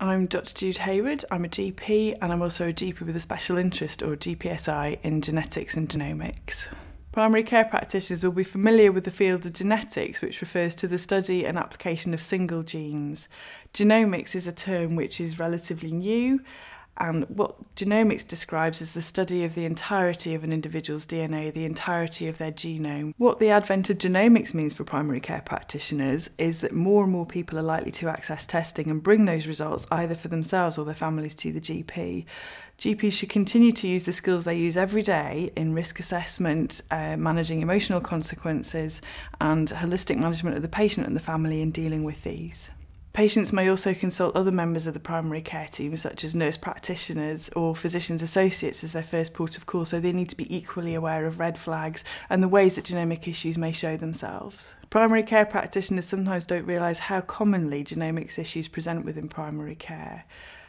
I'm Dr. Jude Hayward. I'm a GP and I'm also a GP with a special interest or GPSI in genetics and genomics. Primary care practitioners will be familiar with the field of genetics, which refers to the study and application of single genes. Genomics is a term which is relatively new And what genomics describes is the study of the entirety of an individual's DNA, the entirety of their genome. What the advent of genomics means for primary care practitioners is that more and more people are likely to access testing and bring those results either for themselves or their families to the GP. GPs should continue to use the skills they use every day in risk assessment, uh, managing emotional consequences, and holistic management of the patient and the family in dealing with these. Patients may also consult other members of the primary care team, such as nurse practitioners or physicians associates as their first port of call, so they need to be equally aware of red flags and the ways that genomic issues may show themselves. Primary care practitioners sometimes don't realise how commonly genomics issues present within primary care.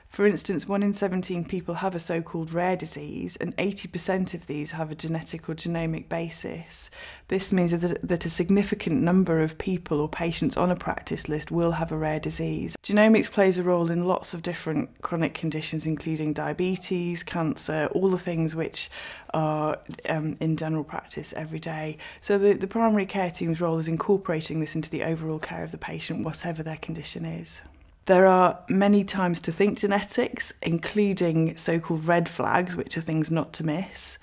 For instance, 1 in 17 people have a so called rare disease, and 80% of these have a genetic or genomic basis. This means that, that a significant number of people or patients on a practice list will have a rare disease. Genomics plays a role in lots of different chronic conditions, including diabetes, cancer, all the things which are um, in general practice every day. So, the, the primary care team's role is incorporating this into the overall care of the patient, whatever their condition is. There are many times to think genetics, including so called red flags, which are things not to miss.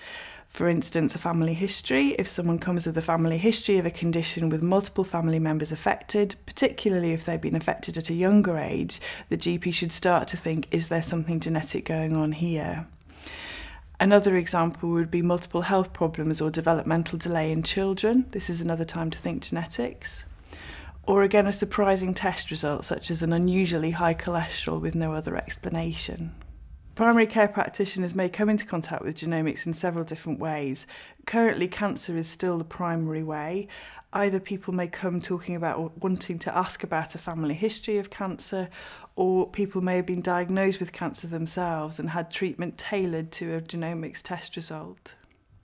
For instance, a family history. If someone comes with a family history of a condition with multiple family members affected, particularly if they've been affected at a younger age, the GP should start to think is there something genetic going on here? Another example would be multiple health problems or developmental delay in children. This is another time to think genetics or again a surprising test result such as an unusually high cholesterol with no other explanation. Primary care practitioners may come into contact with genomics in several different ways. Currently, cancer is still the primary way. Either people may come talking about or wanting to ask about a family history of cancer, or people may have been diagnosed with cancer themselves and had treatment tailored to a genomics test result.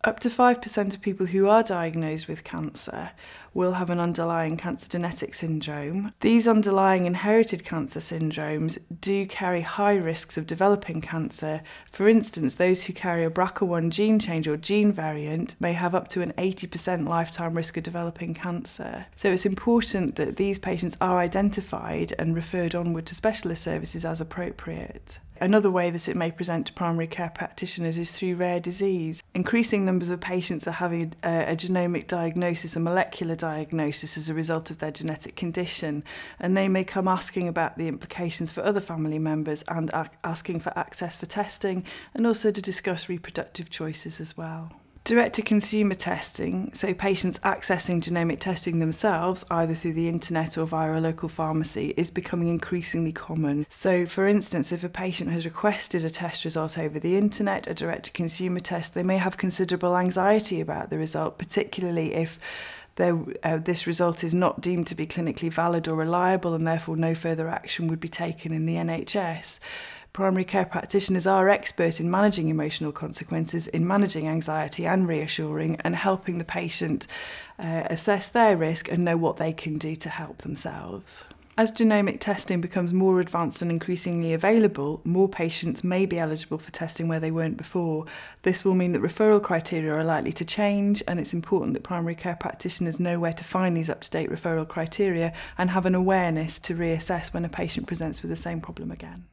Up to 5% of people who are diagnosed with cancer will have an underlying cancer genetic syndrome. These underlying inherited cancer syndromes do carry high risks of developing cancer. For instance, those who carry a BRCA1 gene change or gene variant may have up to an 80% lifetime risk of developing cancer. So it's important that these patients are identified and referred onward to specialist services as appropriate. Another way that it may present to primary care practitioners is through rare disease. Increasing numbers of patients are having a, a genomic diagnosis, a molecular diagnosis as a result of their genetic condition, and they may come asking about the implications for other family members and asking for access for testing and also to discuss reproductive choices as well. Direct to consumer testing, so patients accessing genomic testing themselves, either through the internet or via a local pharmacy, is becoming increasingly common. So, for instance, if a patient has requested a test result over the internet, a direct to consumer test, they may have considerable anxiety about the result, particularly if there, uh, this result is not deemed to be clinically valid or reliable and therefore no further action would be taken in the NHS. Primary care practitioners are expert in managing emotional consequences, in managing anxiety and reassuring, and helping the patient uh, assess their risk and know what they can do to help themselves. As genomic testing becomes more advanced and increasingly available, more patients may be eligible for testing where they weren't before. This will mean that referral criteria are likely to change, and it's important that primary care practitioners know where to find these up to date referral criteria and have an awareness to reassess when a patient presents with the same problem again.